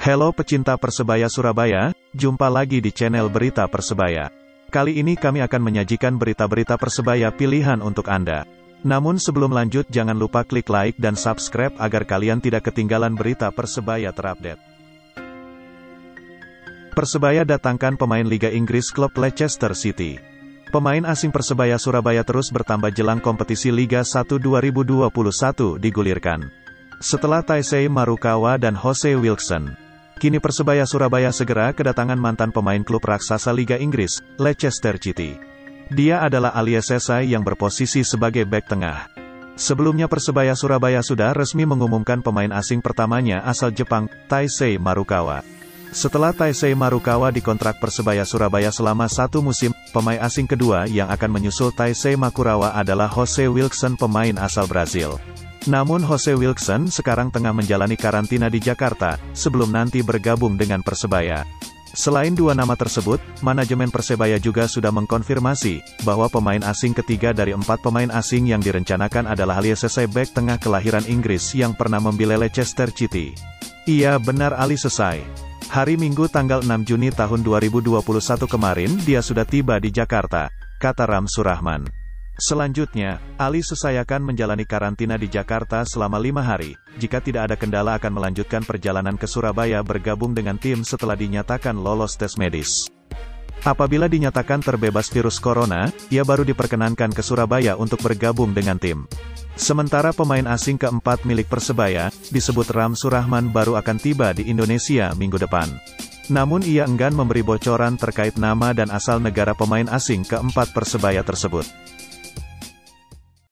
Halo pecinta Persebaya Surabaya, jumpa lagi di channel Berita Persebaya. Kali ini kami akan menyajikan berita-berita Persebaya pilihan untuk Anda. Namun sebelum lanjut jangan lupa klik like dan subscribe agar kalian tidak ketinggalan berita Persebaya terupdate. Persebaya datangkan pemain Liga Inggris klub Leicester City. Pemain asing Persebaya Surabaya terus bertambah jelang kompetisi Liga 1 2021 digulirkan. Setelah Taisei Marukawa dan Jose Wilson, Kini Persebaya Surabaya segera kedatangan mantan pemain klub raksasa Liga Inggris, Leicester City. Dia adalah Alia Sesai yang berposisi sebagai bek tengah. Sebelumnya Persebaya Surabaya sudah resmi mengumumkan pemain asing pertamanya asal Jepang, Taisei Marukawa. Setelah Taisei Marukawa dikontrak Persebaya Surabaya selama satu musim, pemain asing kedua yang akan menyusul Taisei Makurawa adalah Jose Wilson pemain asal Brazil. Namun Jose Wilson sekarang tengah menjalani karantina di Jakarta, sebelum nanti bergabung dengan Persebaya. Selain dua nama tersebut, manajemen Persebaya juga sudah mengkonfirmasi, bahwa pemain asing ketiga dari empat pemain asing yang direncanakan adalah Ali Sesai back tengah kelahiran Inggris yang pernah membela Leicester City. Iya benar Ali Sesai. Hari Minggu tanggal 6 Juni tahun 2021 kemarin dia sudah tiba di Jakarta, kata Ram Surahman. Selanjutnya, Ali Sesayakan menjalani karantina di Jakarta selama lima hari. Jika tidak ada kendala akan melanjutkan perjalanan ke Surabaya bergabung dengan tim setelah dinyatakan lolos tes medis. Apabila dinyatakan terbebas virus corona, ia baru diperkenankan ke Surabaya untuk bergabung dengan tim. Sementara pemain asing keempat milik Persebaya, disebut Ram Surahman baru akan tiba di Indonesia minggu depan. Namun ia enggan memberi bocoran terkait nama dan asal negara pemain asing keempat Persebaya tersebut.